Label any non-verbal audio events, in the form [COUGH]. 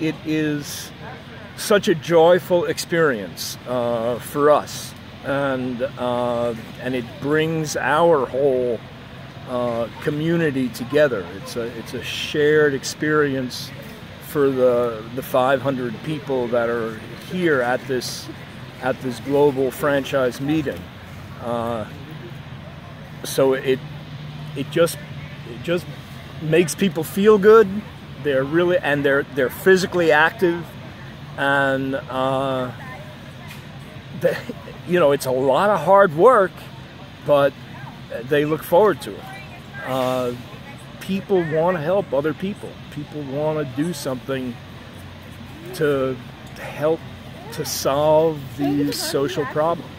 It is such a joyful experience uh, for us, and uh, and it brings our whole uh, community together. It's a it's a shared experience for the the 500 people that are here at this at this global franchise meeting. Uh, so it it just it just makes people feel good. They're really and they're they're physically active, and uh, they, [LAUGHS] you know it's a lot of hard work, but they look forward to it. Uh, people want to help other people. People want to do something to help to solve these social problems.